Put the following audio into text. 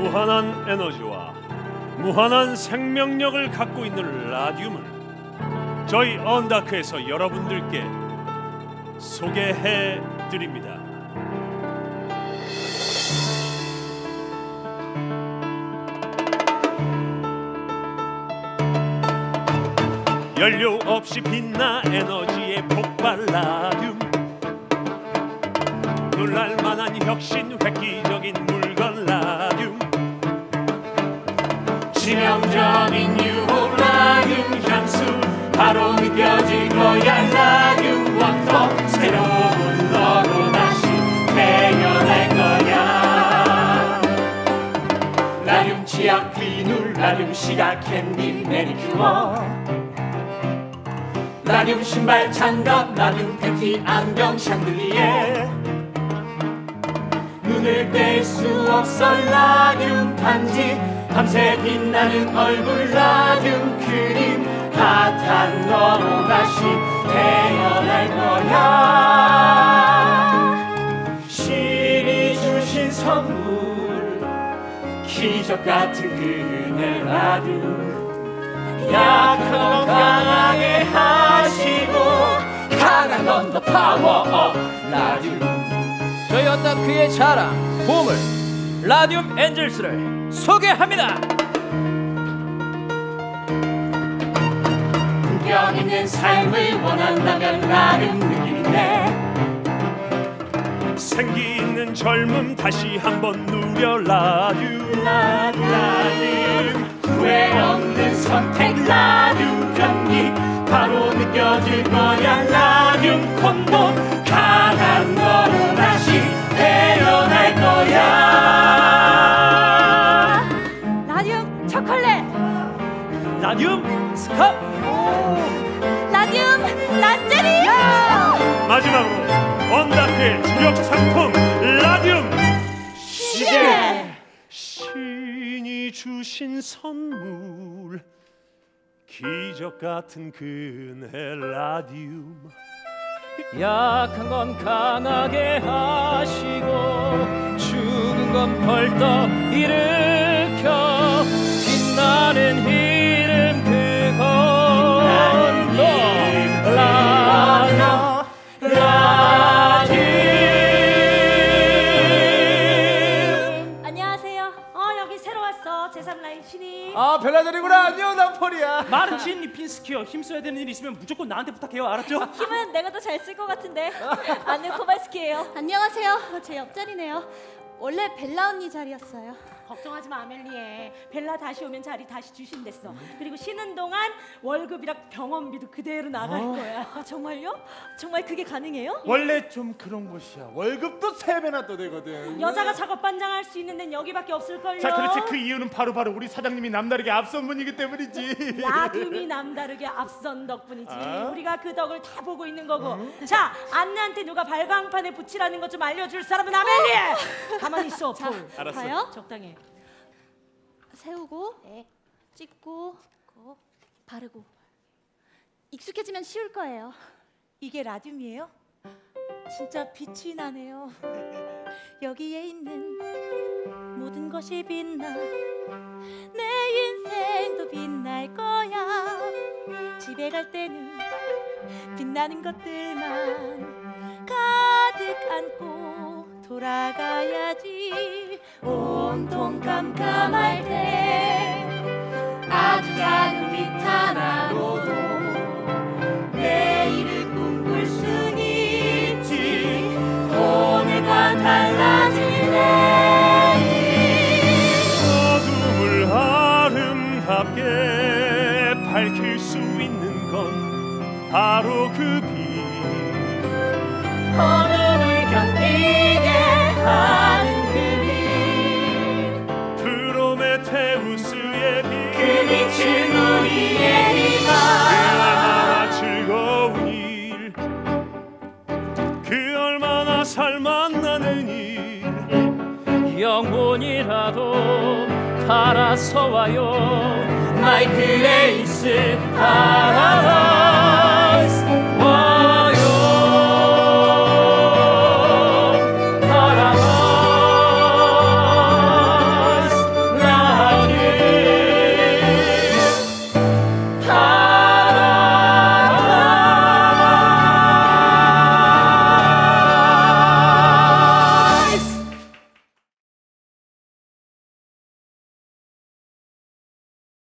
무한한 에너지와 무한한 생명력을 갖고 있는 라디움을 저희 언다크에서 여러분들께 소개해 드립니다. 연료 없이 빛나 에너지의 폭발 라디움 놀랄만한 혁신 획기적인 물건 치명적인 유혹 라듐 향수 바로 느껴질 거야. 원터 새로운 너로 다시 태어날 거야. 라듐 치약 비누 라듐 시가 캔디 매니큐어. 라디움 신발 장갑 라디움 팬티 안경 샹들리에. 눈을 뗄 수 없어 라디움 반지 밤새 빛나는 얼굴 라디움 크림. 핫한 너로 다시 태어날 거야. 신이 주신 선물 기적 같은 그네 라디움 약한 건 강하게 하시고 강한 건더 파워 업 라디움 저희 언다크의 자랑 보물 라디움 엔젤스를 소개합니다. 품격 있는 삶을 원한다면 라디움 느낌인데. 생기 있는 젊음 다시 한번 누려 라디움 라디움 후회 없는 선택 라디움 변리 바로 느껴질 거야. 라디움 콤 라디움 스캅 라디움 란제리. 마지막으로 언다크의 주력 상품 라디움. 시계. 신이 주신 선물. 기적 같은 그네 라디움. 약한 건 강하게 하시고 죽은 건 벌떡 일으 아 벨라들이구나 안녕 난 폴이야 마른 진 리핀스키어 힘써야 되는 일 있으면 무조건 나한테 부탁해요 알았죠? 힘은 내가 더 잘 쓸 것 같은데. 안녕 코발스키예요. 안녕하세요. 제 옆자리네요. 원래 벨라 언니 자리였어요. 걱정하지 마 아멜리에. 벨라 다시 오면 자리 다시 주신댔어. 그리고 쉬는 동안 월급이랑 병원비도 그대로 나갈 거야. 아, 정말요? 정말 그게 가능해요? 원래 좀 그런 곳이야. 월급도 세 배나 또 되거든. 여자가 작업 반장할 수 있는 데는 여기밖에 없을걸요? 자 그렇지. 그 이유는 바로 바로 우리 사장님이 남다르게 앞선 분이기 때문이지. 야금이 남다르게 앞선 덕분이지. 아? 우리가 그 덕을 다 보고 있는 거고. 자 안내한테 누가 발광판에 붙이라는 것 좀 알려줄 사람은 아멜리에 가만히 있어 폴 알았어. 봐요. 적당해 세우고 찍고 바르고 익숙해지면 쉬울 거예요. 이게 라듐이에요? 진짜 빛이 나네요. 여기에 있는 모든 것이 빛나. 내 인생도 빛날 거야. 집에 갈 때는 빛나는 것들만 가득 안고 돌아가야지. 온통 깜깜할 때 아주 작은 빛 하나로도 내일을 꿈꿀 순 있지 오늘과 달라진 내일 어둠을 아름답게 밝힐 수 있는 건 바로 그 빛. 어둠을 견디게 하는 그 프로메테우스의 빛. 빛, 그 빛은 우리의 희망 얼마나 즐거운 일. 그 얼마나 살맛나는 일. 영혼이라도 달아서 와요 마이 그레이스 따라라